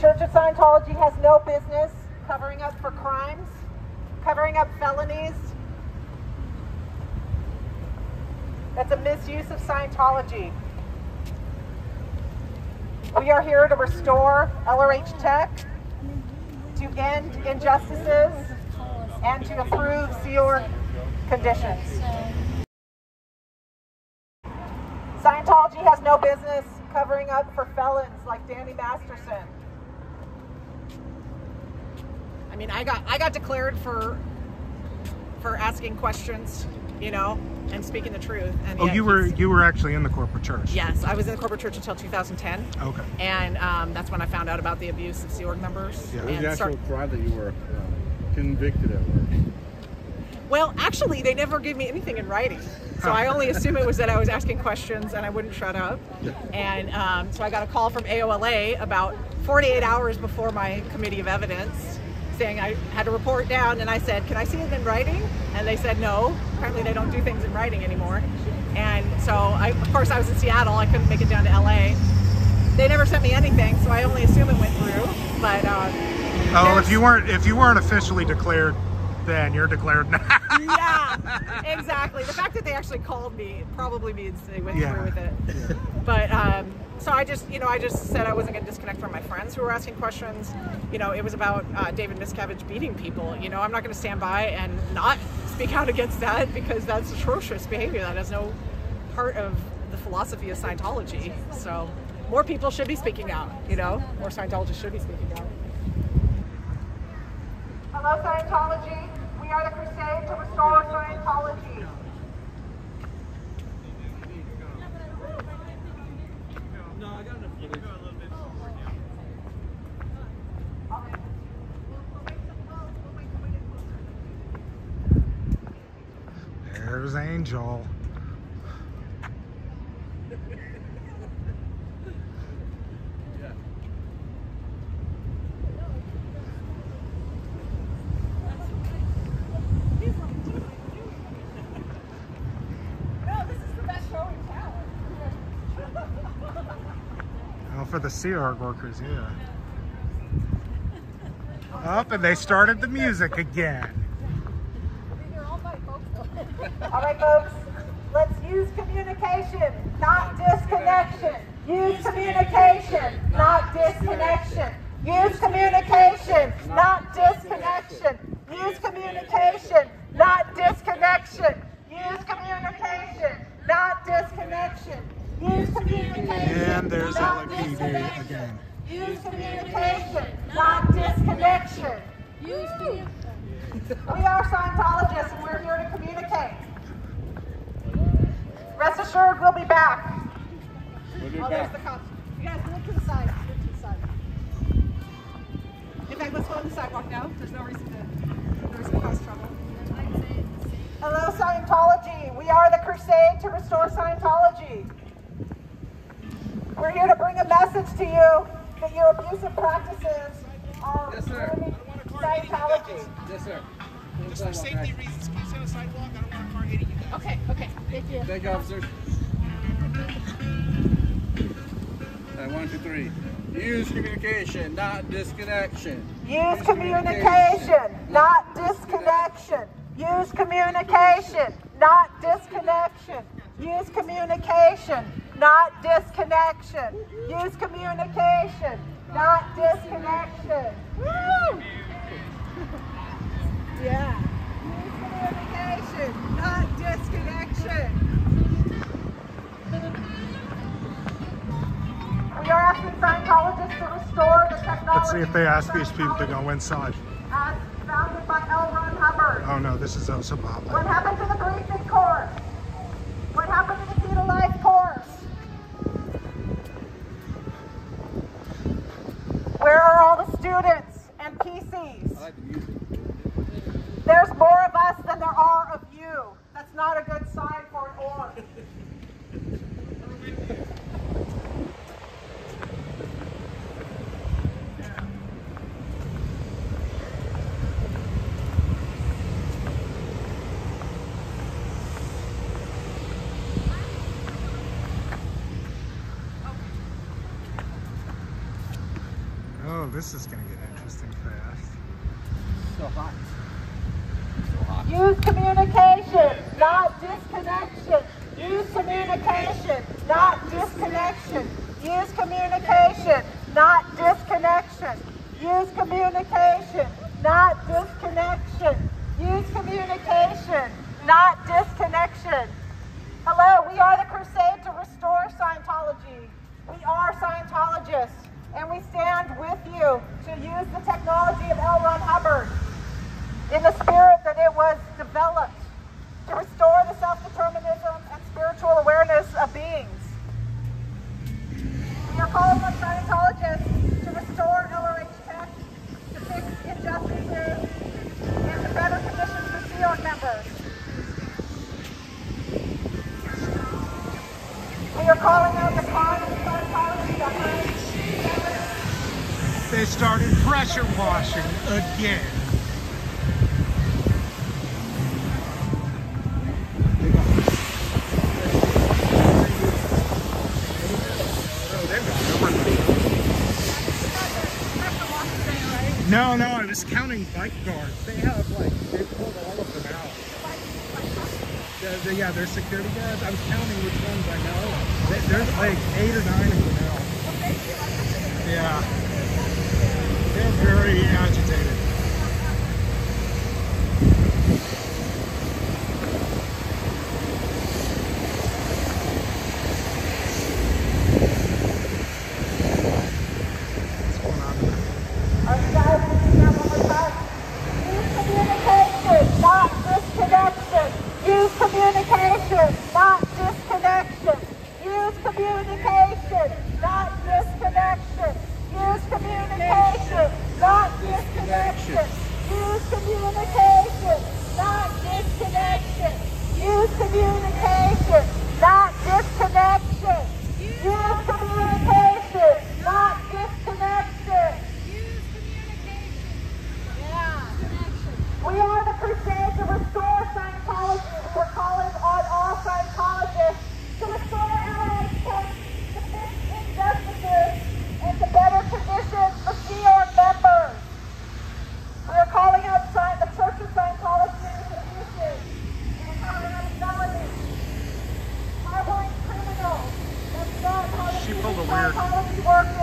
that Scientology has no business covering up for crimes, covering up felonies. That's a misuse of Scientology. We are here to restore LRH Tech, to end injustices, and to improve Org conditions. Scientology has no business covering up for felons like Danny Masterson. I mean, I got I got declared for for asking questions, you know, and speaking the truth. And Oh, yet you were you were actually in the corporate church. Yes, I was in the corporate church until 2010, Okay. and um, that's when I found out about the abuse of Sea Org members. Yeah. What was and the start- actual crime that you were uh, convicted of? Well, actually, they never gave me anything in writing. So I only assume it was that I was asking questions and I wouldn't shut up. And um, so I got a call from AOLA about 48 hours before my committee of evidence saying I had to report down. And I said, Can I see it in writing? And they said, No. Apparently, they don't do things in writing anymore. And so, I, of course, I was in Seattle. I couldn't make it down to LA. They never sent me anything, so I only assume it went through. But um, Oh, if you weren't if you weren't officially declared, then you're declared now. yeah, exactly. The fact that they actually called me probably means they went Yeah. through with it. But um, so I just, you know, I just said I wasn't going to disconnect from my friends who were asking questions. You know, it was about uh, David Miscavige beating people. You know, I'm not going to stand by and not speak out against that because that's atrocious behavior. That has no part of the philosophy of Scientology. So more people should be speaking out. You know, more Scientologists should be speaking out. Hello, Scientology. We are the crusade to restore Scientology. There's Angel. No, this is the best show in town. Oh, for the Sea Org workers, yeah. Up and they started the music again. All right, folks, let's use communication, not disconnection. Use communication, not disconnection. Use communication, not disconnection. Use communication, not disconnection. Use communication, not disconnection. Use communication. And there's not LAPD disconnection. again. Use communication, not disconnection. Use me. We are Scientologists and we're here to communicate. Rest assured, we'll be back. We'll be Oh, there's back. the cops. You guys look to the side. Look to the side. In fact, let's go on the sidewalk now. There's no reason to, no reason to cause trouble. Hello, Scientology. We are the crusade to restore Scientology. We're here to bring a message to you that your abusive practices are Yes, Scientology. Yes, sir. Just for safety reasons, can you sit on the sidewalk? I don't want a car hitting you guys. Okay, okay. Thank you. Thank you, officers. All right, one, two, three. Use communication, not disconnection. Use communication, not disconnection. Use communication, not disconnection. Use communication, not disconnection. Use communication, not disconnection. Woo! Yeah. Communication, not disconnection. We are asking Scientologists to restore the technology. Let's see if they ask these people to go inside. As founded by L. Ron Hubbard. Oh no, this is Osama. What happened to the briefing course? What happened to the Key to Life course? Where are all the students and PCs? I like the music. There's more of us than there are of you. That's not a good sign for an org. Oh, this is gonna get interesting fast. So hot. Use communication, not disconnection. Use communication, not disconnection. Use communication, not disconnection. Use communication, not disconnection. Use communication, not disconnection. Hello, we are the crusade to restore Scientology. We are Scientologists, and we stand with you to use the technology of L. Ron Hubbard in the spirit that it was developed to restore the self-determinism and spiritual awareness of beings. We are calling on Scientologists started pressure washing again. No, no, I was counting bike guards. They have like, they pulled all of them out. Yeah, they, yeah, they're security guards. I was counting which ones I know. They, there's like eight or nine of them now. Yeah. They're very agitated. What's going on? Are you guys repeating that one more time? Use communication, not disconnection. Use communication, not disconnection. Use communication, not disconnection. Use communication, not disconnection. Use communication, not disconnection. Use communication, not disconnection. Use communication, not disconnection. We are the crusade to restore Scientology. We are calling on all Scientologists to restore LRH Tech to fix injustices and to better conditions for Sea Org members. We are calling out Sci- the Church of Scientology and its abuses and calling out felonies, harboring